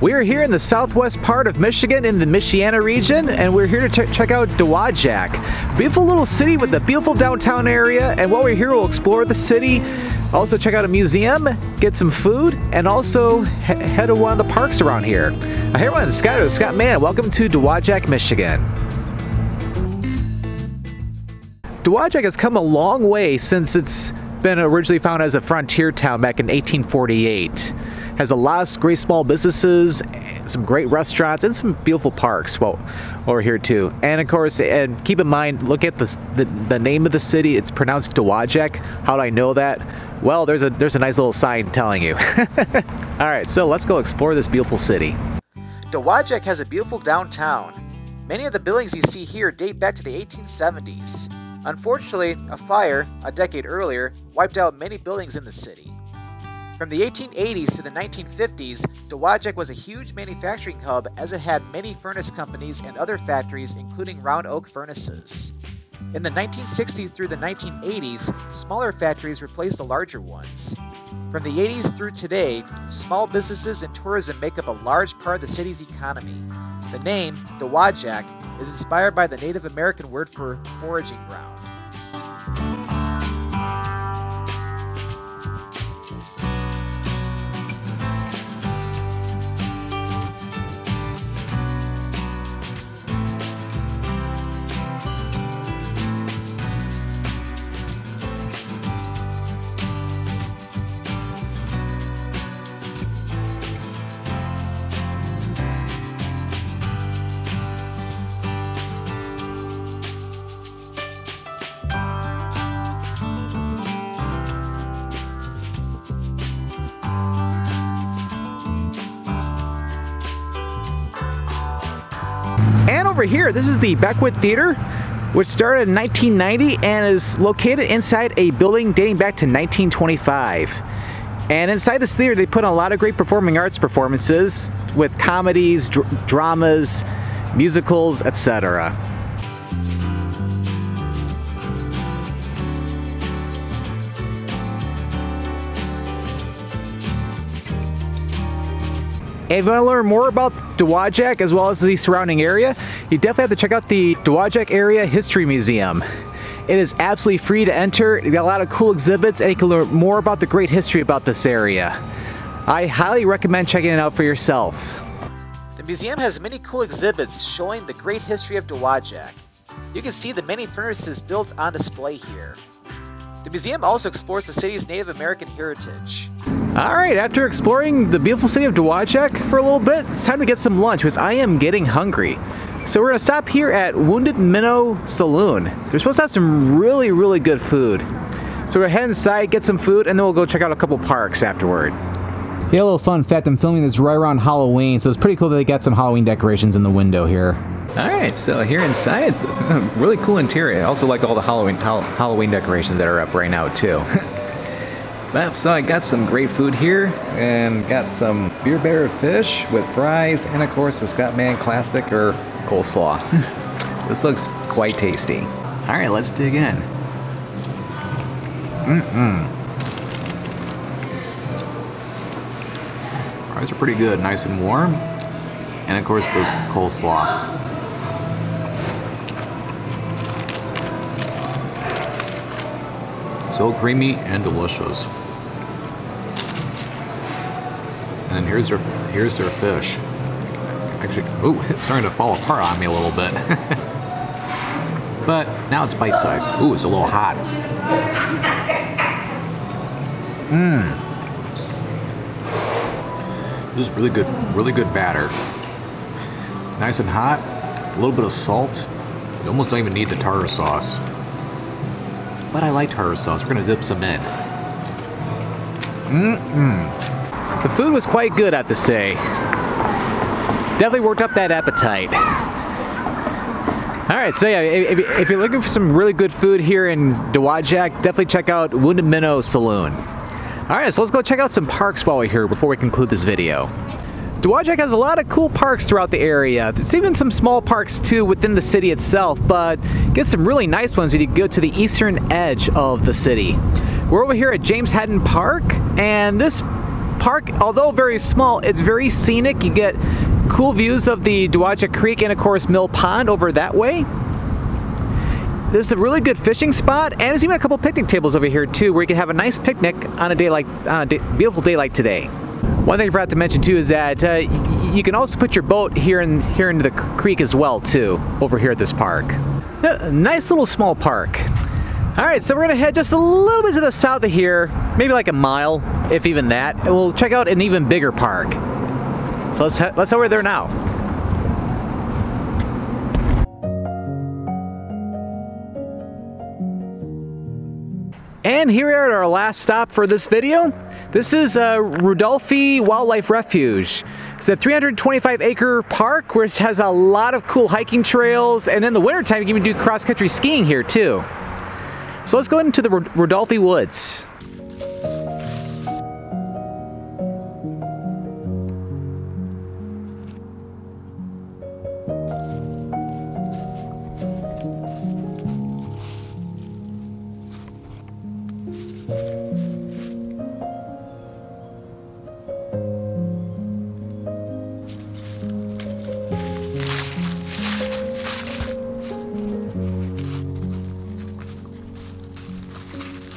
We're here in the southwest part of Michigan in the Michiana region, and we're here to ch check out Dowagiac. Beautiful little city with a beautiful downtown area, and while we're here, we'll explore the city, also check out a museum, get some food, and also he head to one of the parks around here. Hey everyone, Scott, Scott Mann, welcome to Dowagiac, Michigan. Dowagiac has come a long way since it's been originally found as a frontier town back in 1848 has a lot of great small businesses, some great restaurants, and some beautiful parks well, over here too. And of course, and keep in mind, look at the, the, the name of the city. It's pronounced Dowagiac. How do I know that? Well, there's a there's a nice little sign telling you. All right, so let's go explore this beautiful city. Dowagiac has a beautiful downtown. Many of the buildings you see here date back to the 1870s. Unfortunately, a fire, a decade earlier, wiped out many buildings in the city. From the 1880s to the 1950s, Dowagiac was a huge manufacturing hub as it had many furnace companies and other factories including round oak furnaces. In the 1960s through the 1980s, smaller factories replaced the larger ones. From the 80s through today, small businesses and tourism make up a large part of the city's economy. The name, Dowagiac, is inspired by the Native American word for foraging ground. And over here, this is the Beckwith Theater, which started in 1990 and is located inside a building dating back to 1925. And inside this theater, they put on a lot of great performing arts performances with comedies, dr dramas, musicals, etc. And if you want to learn more about Dowagiac as well as the surrounding area, you definitely have to check out the Dowagiac Area History Museum. It is absolutely free to enter. You got a lot of cool exhibits and you can learn more about the great history about this area. I highly recommend checking it out for yourself. The museum has many cool exhibits showing the great history of Dowagiac. You can see the many furnaces built on display here. The museum also explores the city's Native American heritage. Alright, after exploring the beautiful city of Dowagiac for a little bit, it's time to get some lunch because I am getting hungry. So we're to stop here at Wounded Minnow Saloon. They're supposed to have some really, really good food. So we're head inside, get some food, and then we'll go check out a couple parks afterward. Yeah, a little fun fact, I'm filming this right around Halloween, so it's pretty cool that they got some Halloween decorations in the window here. Alright, so here inside, it's a really cool interior. I also like all the Halloween Halloween decorations that are up right now too. but, so I got some great food here, and got some beer bear fish with fries, and of course the Scott Mann Classic or coleslaw. this looks quite tasty. Alright, let's dig in. Mm-mm. Fries are pretty good, nice and warm. And of course this coleslaw. So creamy and delicious. And then here's their here's their fish. Actually, ooh, it's starting to fall apart on me a little bit. but now it's bite sized. Ooh, it's a little hot. Mmm. This is really good, really good batter. Nice and hot, a little bit of salt. You almost don't even need the tartar sauce but I like tartar sauce. We're gonna dip some in. Mmm. The food was quite good, I have to say. Definitely worked up that appetite. All right, so yeah, if, if, you're looking for some really good food here in Dowagiac, definitely check out Wounded Minnow Saloon. All right, so let's go check out some parks while we're here before we conclude this video. Dowagiac has a lot of cool parks throughout the area. There's even some small parks too within the city itself, but get some really nice ones when you go to the eastern edge of the city. We're over here at James Heddon Park, and this park, although very small, it's very scenic. You get cool views of the Dowagiac Creek and of course Mill Pond over that way. This is a really good fishing spot, and there's even a couple picnic tables over here too, where you can have a nice picnic on a day like on a day, beautiful day like today. One thing I forgot to mention too is that uh, you can also put your boat here in here into the creek as well too, over here at this park. Nice little small park. All right, so we're gonna head just a little bit to the south of here, maybe like a mile, if even that, and we'll check out an even bigger park. So let's head, let's head over there now. And here we are at our last stop for this video. This is uh, Rudolphi Wildlife Refuge. It's a 325 acre park which has a lot of cool hiking trails and in the wintertime you can do cross country skiing here too. So let's go into the Rudolphi Woods.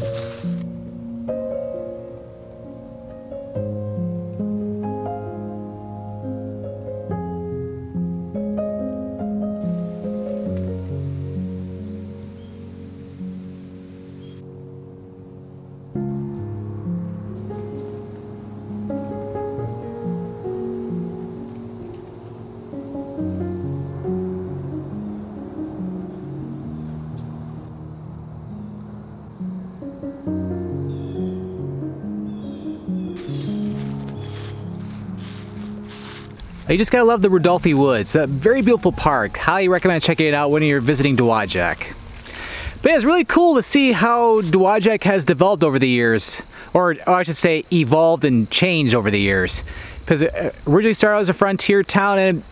Música You just gotta love the Rudolphi Woods. A very beautiful park. Highly recommend checking it out when you're visiting Dowagiac. But yeah, it's really cool to see how Dowagiac has developed over the years. Or, or I should say evolved and changed over the years. Because it uh, originally started as a frontier town and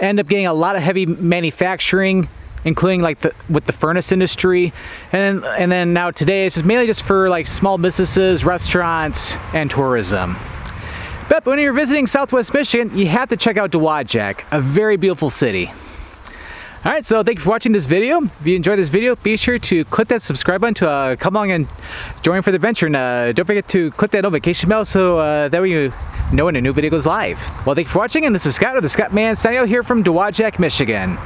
ended up getting a lot of heavy manufacturing including like the with the furnace industry and then, and then now today it's just mainly just for like small businesses restaurants and tourism but when you're visiting Southwest Michigan, you have to check out Dowagiac, a very beautiful city. All right, so thank you for watching this video. If you enjoyed this video, be sure to click that subscribe button to uh, come along and join for the adventure. And uh, don't forget to click that notification bell so uh, that way you know when a new video goes live. Well, thank you for watching, and this is Scott of the Scott Man signing out here from Dowagiac, Michigan.